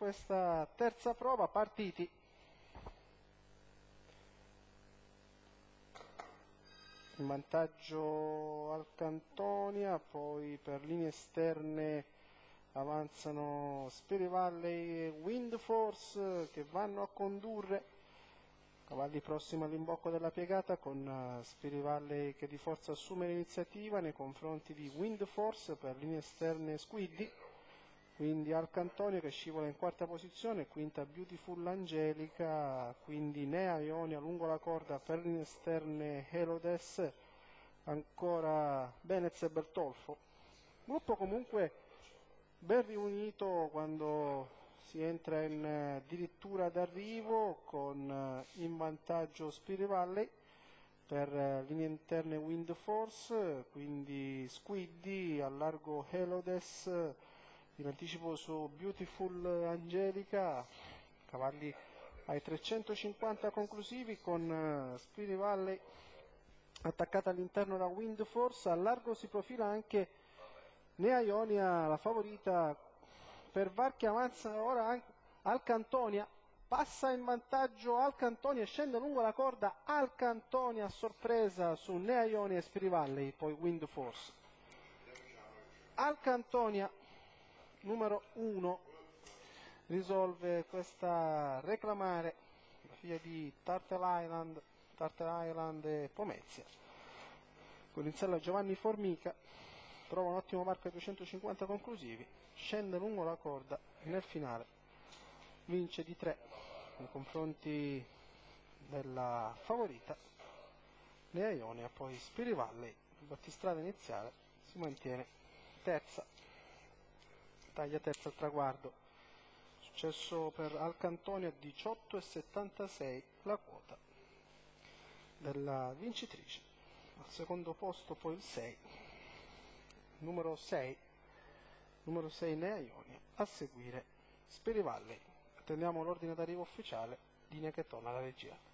questa terza prova, partiti. In vantaggio Alcantonia, poi per linee esterne avanzano Spirit Valley e Wind Force che vanno a condurre cavalli prossimi all'imbocco della piegata con uh, Spirit Valley che di forza assume l'iniziativa nei confronti di Wind Force per linee esterne Squiddy quindi Arcantonio che scivola in quarta posizione, quinta Beautiful Angelica, quindi Nea Ionia lungo la corda per linee esterne Helodes, ancora Benez e Bertolfo. Gruppo comunque ben riunito quando si entra in addirittura d'arrivo con in vantaggio Spirit Valley per linee interne Wind Force, quindi Squiddy, a largo Helodes, in anticipo su Beautiful Angelica, cavalli ai 350 conclusivi con Spirit Valley attaccata all'interno da Wind Force, a largo si profila anche Nea Ionia, la favorita per VAR che avanza ora anche Alcantonia, passa in vantaggio Alcantonia, scende lungo la corda Alcantonia sorpresa su Nea Ionia e Spirit Valley, poi Wind Force. Alcantonia numero 1 risolve questa reclamare la figlia di Turtle Island, Turtle Island e Pomezia. Con l'insella Giovanni Formica trova un ottimo marco ai 250 conclusivi, scende lungo la corda nel finale vince di 3 nei confronti della favorita Lea Ionia, poi Spirivalle, il battistrada iniziale si mantiene terza taglia terza al traguardo. Successo per Alcantonia 18,76 la quota della vincitrice. Al secondo posto poi il 6, numero 6, numero 6 Nea Ionia, a seguire Spirivalli. Attendiamo l'ordine d'arrivo ufficiale, linea che torna alla regia.